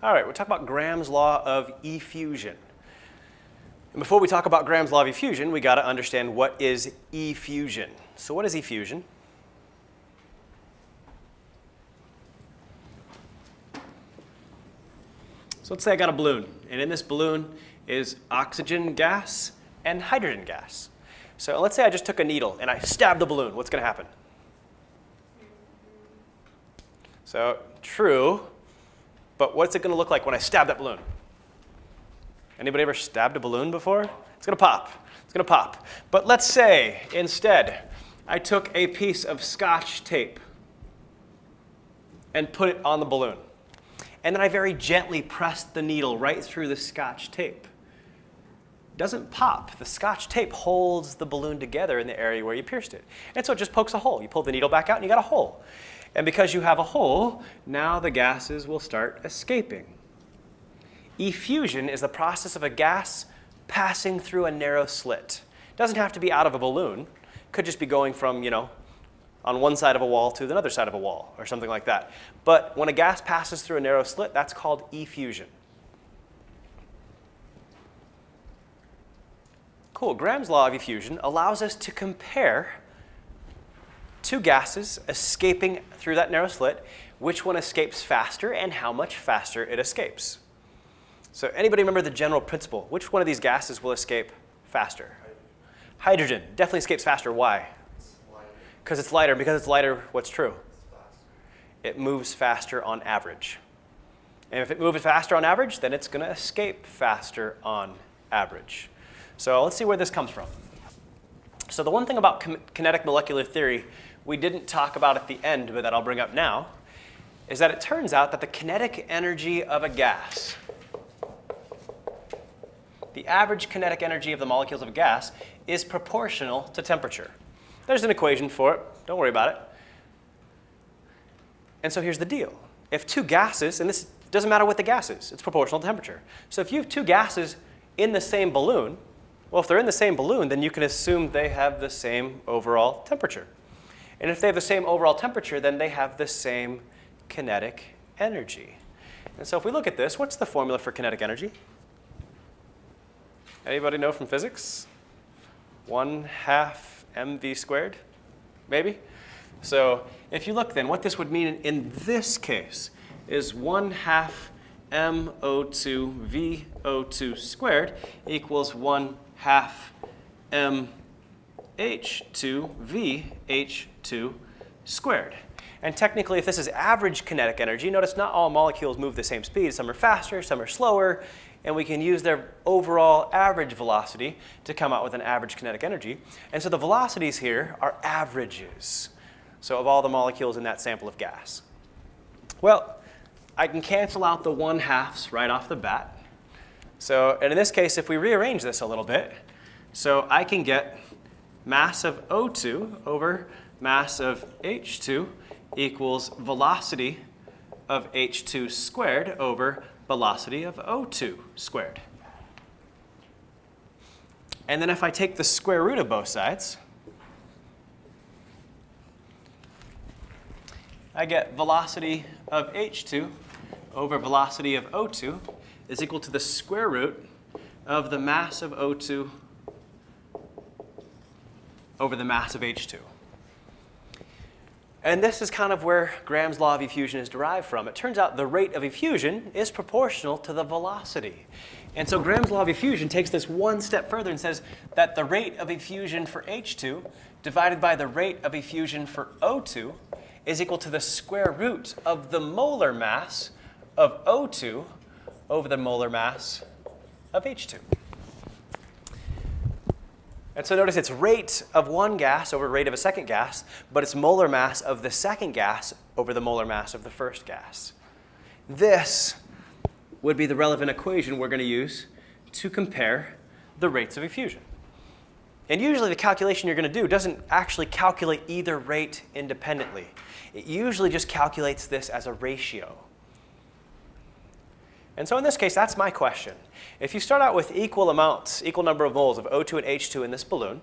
All right, we'll talk about Graham's law of effusion. And before we talk about Graham's law of effusion, we got to understand what is effusion. So what is effusion? So let's say I got a balloon, and in this balloon is oxygen gas and hydrogen gas. So let's say I just took a needle and I stabbed the balloon. What's going to happen? So true, but what's it going to look like when I stab that balloon? Anybody ever stabbed a balloon before? It's going to pop. It's going to pop. But let's say instead I took a piece of scotch tape and put it on the balloon. And then I very gently pressed the needle right through the scotch tape. It doesn't pop. The scotch tape holds the balloon together in the area where you pierced it. And so it just pokes a hole. You pull the needle back out and you got a hole. And because you have a hole, now the gases will start escaping. Effusion is the process of a gas passing through a narrow slit. It doesn't have to be out of a balloon. It could just be going from, you know, on one side of a wall to the other side of a wall or something like that. But when a gas passes through a narrow slit, that's called effusion. Cool. Graham's law of effusion allows us to compare two gases escaping through that narrow slit, which one escapes faster and how much faster it escapes. So anybody remember the general principle? Which one of these gases will escape faster? Hydrogen definitely escapes faster. Why? Because it's lighter. Because it's lighter, what's true? It moves faster on average. And if it moves faster on average, then it's going to escape faster on average. So let's see where this comes from. So the one thing about kinetic molecular theory we didn't talk about at the end, but that I'll bring up now, is that it turns out that the kinetic energy of a gas, the average kinetic energy of the molecules of a gas, is proportional to temperature. There's an equation for it. Don't worry about it. And so here's the deal. If two gases, and this doesn't matter what the gas is, it's proportional to temperature. So if you have two gases in the same balloon, well, if they're in the same balloon, then you can assume they have the same overall temperature. And if they have the same overall temperature, then they have the same kinetic energy. And so if we look at this, what's the formula for kinetic energy? Anybody know from physics? 1 half mv squared, maybe? So if you look then, what this would mean in this case is 1 half MO2 VO2 squared equals 1 half mh2 vh2 squared. And technically, if this is average kinetic energy, notice not all molecules move the same speed. Some are faster, some are slower, and we can use their overall average velocity to come out with an average kinetic energy. And so the velocities here are averages, so of all the molecules in that sample of gas. Well, I can cancel out the 1 halves right off the bat. So, and in this case, if we rearrange this a little bit, so I can get mass of O2 over mass of H2 equals velocity of H2 squared over velocity of O2 squared. And then if I take the square root of both sides, I get velocity of H2 over velocity of O2 is equal to the square root of the mass of O2 over the mass of H2. And this is kind of where Graham's law of effusion is derived from. It turns out the rate of effusion is proportional to the velocity. And so Graham's law of effusion takes this one step further and says that the rate of effusion for H2 divided by the rate of effusion for O2 is equal to the square root of the molar mass of O2 over the molar mass of H2. And so notice it's rate of one gas over rate of a second gas, but it's molar mass of the second gas over the molar mass of the first gas. This would be the relevant equation we're going to use to compare the rates of effusion. And usually the calculation you're going to do doesn't actually calculate either rate independently. It usually just calculates this as a ratio. And so in this case, that's my question. If you start out with equal amounts, equal number of moles of O2 and H2 in this balloon,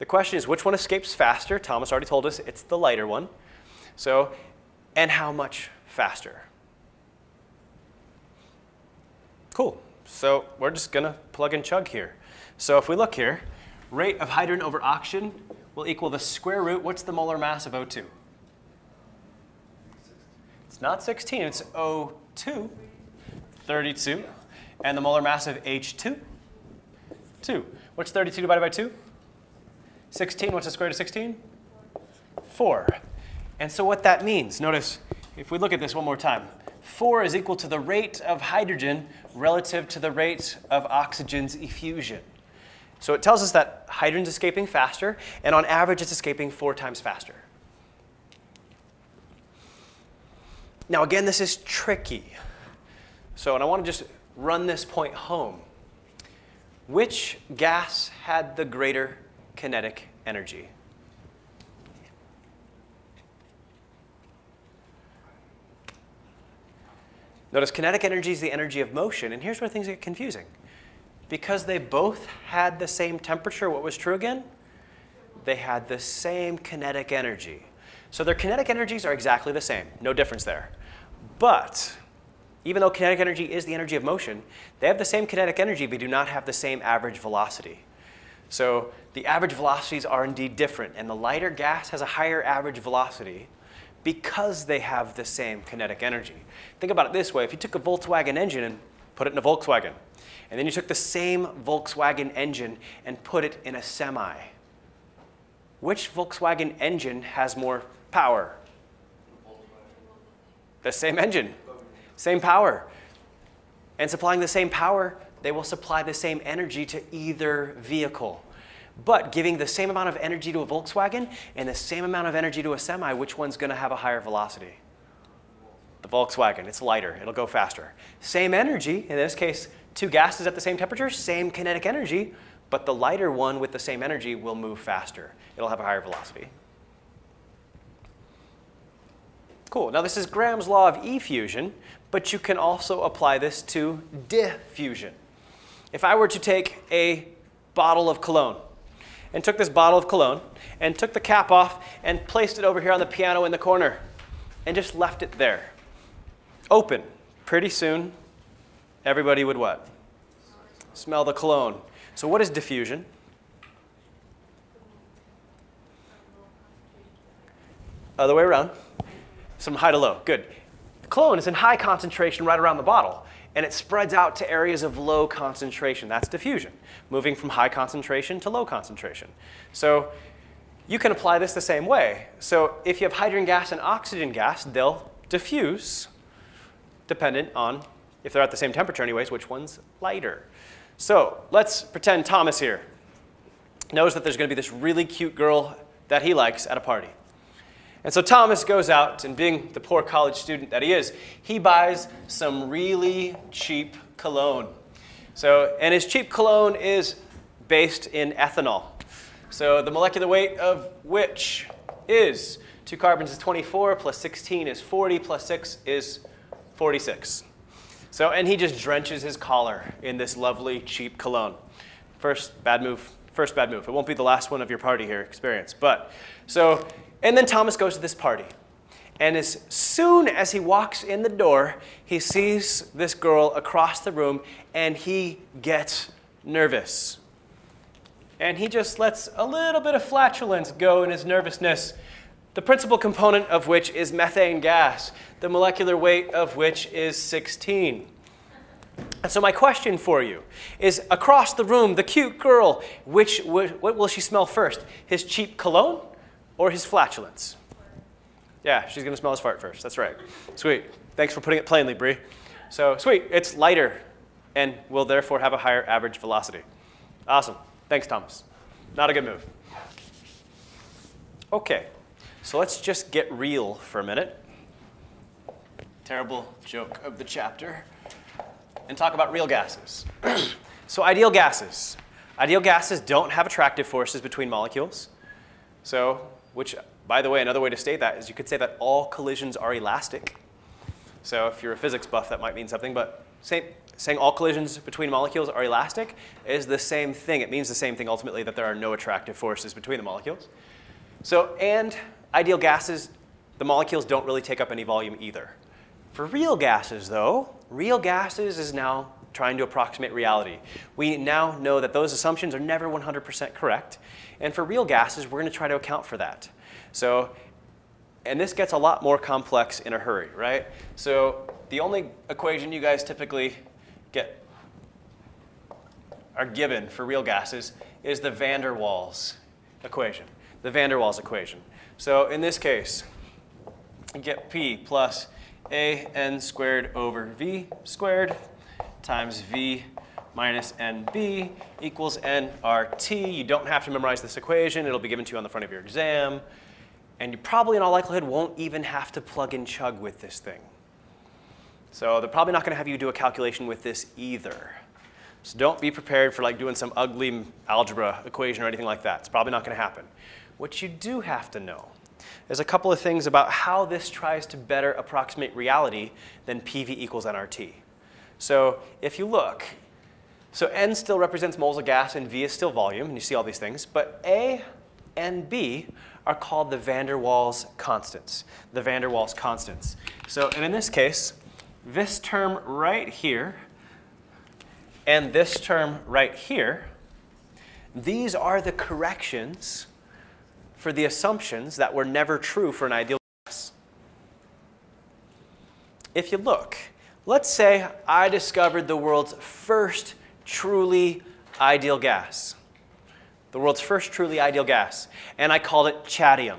the question is which one escapes faster? Thomas already told us it's the lighter one. So, and how much faster? Cool. So we're just going to plug and chug here. So if we look here, rate of hydrogen over oxygen will equal the square root. What's the molar mass of O2? It's not 16, it's O2, 32. And the molar mass of H2? 2. What's 32 divided by 2? 16. What's the square root of 16? 4. And so what that means, notice, if we look at this one more time, 4 is equal to the rate of hydrogen relative to the rate of oxygen's effusion. So it tells us that hydrogen's escaping faster, and on average it's escaping four times faster. Now again, this is tricky. So, and I want to just run this point home. Which gas had the greater kinetic energy? Notice kinetic energy is the energy of motion, and here's where things get confusing. Because they both had the same temperature, what was true again? They had the same kinetic energy. So their kinetic energies are exactly the same, no difference there. But even though kinetic energy is the energy of motion, they have the same kinetic energy but do not have the same average velocity. So the average velocities are indeed different, and the lighter gas has a higher average velocity because they have the same kinetic energy. Think about it this way. If you took a Volkswagen engine and put it in a Volkswagen, and then you took the same Volkswagen engine and put it in a semi, which Volkswagen engine has more power? The same engine, same power. And supplying the same power, they will supply the same energy to either vehicle. But giving the same amount of energy to a Volkswagen and the same amount of energy to a semi, which one's going to have a higher velocity? The Volkswagen. It's lighter. It'll go faster. Same energy, in this case, two gases at the same temperature, same kinetic energy, but the lighter one with the same energy will move faster. It'll have a higher velocity. Cool. Now this is Graham's law of effusion, but you can also apply this to diffusion. If I were to take a bottle of cologne, and took this bottle of cologne and took the cap off and placed it over here on the piano in the corner and just left it there. Open. Pretty soon, everybody would what? Smell the cologne. So what is diffusion? Other way around. Some high to low. Good. Cologne is in high concentration right around the bottle and it spreads out to areas of low concentration. That's diffusion, moving from high concentration to low concentration. So you can apply this the same way. So if you have hydrogen gas and oxygen gas, they'll diffuse dependent on, if they're at the same temperature anyways, which one's lighter. So let's pretend Thomas here knows that there's going to be this really cute girl that he likes at a party. And so Thomas goes out, and being the poor college student that he is, he buys some really cheap cologne. So, and his cheap cologne is based in ethanol. So the molecular weight of which is two carbons is 24, plus 16 is 40, plus 6 is 46. So, and he just drenches his collar in this lovely cheap cologne. First bad move, first bad move. It won't be the last one of your party here experience. But, so and then Thomas goes to this party. And as soon as he walks in the door, he sees this girl across the room and he gets nervous. And he just lets a little bit of flatulence go in his nervousness, the principal component of which is methane gas, the molecular weight of which is 16. And so my question for you is across the room, the cute girl, which, what will she smell first? His cheap cologne or his flatulence? Yeah, she's to smell his fart first. That's right. Sweet. Thanks for putting it plainly, Bree. So, sweet. It's lighter and will therefore have a higher average velocity. Awesome. Thanks, Thomas. Not a good move. Okay, so let's just get real for a minute. Terrible joke of the chapter. And talk about real gases. so, ideal gases. Ideal gases don't have attractive forces between molecules. So, which, by the way, another way to state that is you could say that all collisions are elastic. So if you're a physics buff, that might mean something, but saying all collisions between molecules are elastic is the same thing. It means the same thing ultimately that there are no attractive forces between the molecules. So, and ideal gases, the molecules don't really take up any volume either. For real gases, though, real gases is now trying to approximate reality. We now know that those assumptions are never 100% correct. And for real gases, we're going to try to account for that. So, and this gets a lot more complex in a hurry, right? So the only equation you guys typically get are given for real gases is the van der Waals equation, the van der Waals equation. So in this case, you get P plus a n squared over v squared times v minus nb equals nRT. You don't have to memorize this equation. It'll be given to you on the front of your exam. And you probably, in all likelihood, won't even have to plug in chug with this thing. So they're probably not going to have you do a calculation with this either. So don't be prepared for like doing some ugly algebra equation or anything like that. It's probably not going to happen. What you do have to know is a couple of things about how this tries to better approximate reality than PV equals nRT. So if you look, so N still represents moles of gas and V is still volume, and you see all these things, but A and B are called the van der Waals constants, the van der Waals constants. So, and in this case, this term right here and this term right here, these are the corrections for the assumptions that were never true for an ideal gas. If you look, let's say I discovered the world's first truly ideal gas. The world's first truly ideal gas. And I called it chadium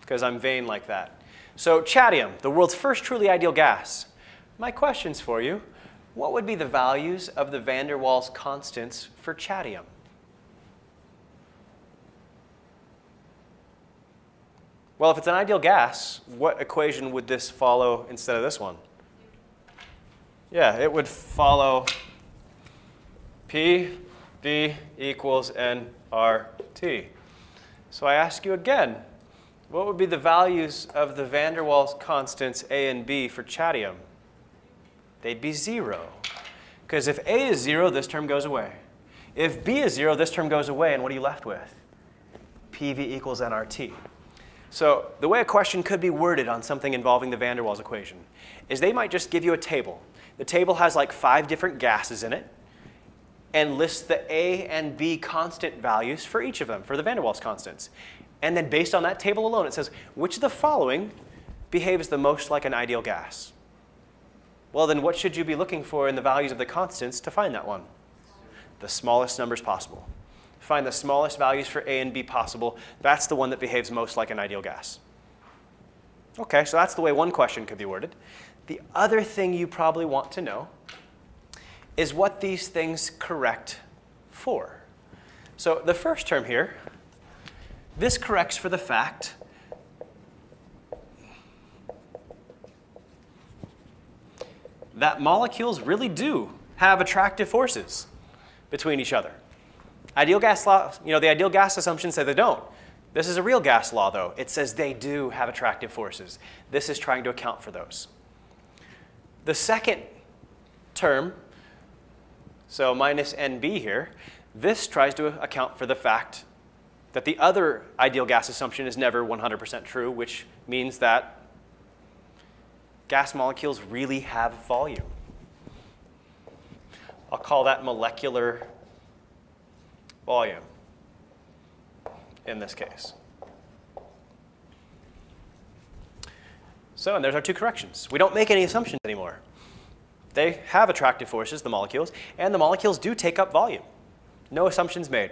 because I'm vain like that. So chadium, the world's first truly ideal gas. My questions for you, what would be the values of the van der Waals constants for chadium? Well, if it's an ideal gas, what equation would this follow instead of this one? Yeah, it would follow P V equals nRT. So I ask you again, what would be the values of the van der Waals constants A and B for chadium? They'd be zero. Because if A is zero, this term goes away. If B is zero, this term goes away, and what are you left with? PV equals nRT. So the way a question could be worded on something involving the van der Waals equation is they might just give you a table. The table has like five different gases in it and lists the A and B constant values for each of them, for the van der Waals constants. And then based on that table alone, it says, which of the following behaves the most like an ideal gas? Well, then what should you be looking for in the values of the constants to find that one? The smallest numbers possible find the smallest values for A and B possible. That's the one that behaves most like an ideal gas. Okay, so that's the way one question could be worded. The other thing you probably want to know is what these things correct for. So the first term here, this corrects for the fact that molecules really do have attractive forces between each other. Ideal gas law, you know, the ideal gas assumption says they don't. This is a real gas law, though. It says they do have attractive forces. This is trying to account for those. The second term, so minus NB here, this tries to account for the fact that the other ideal gas assumption is never 100% true, which means that gas molecules really have volume. I'll call that molecular volume in this case. So, and there's our two corrections. We don't make any assumptions anymore. They have attractive forces, the molecules, and the molecules do take up volume. No assumptions made.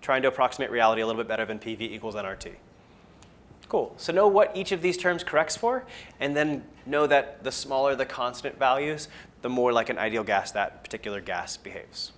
Trying to approximate reality a little bit better than PV equals nRT. Cool. So know what each of these terms corrects for, and then know that the smaller the constant values, the more like an ideal gas that particular gas behaves.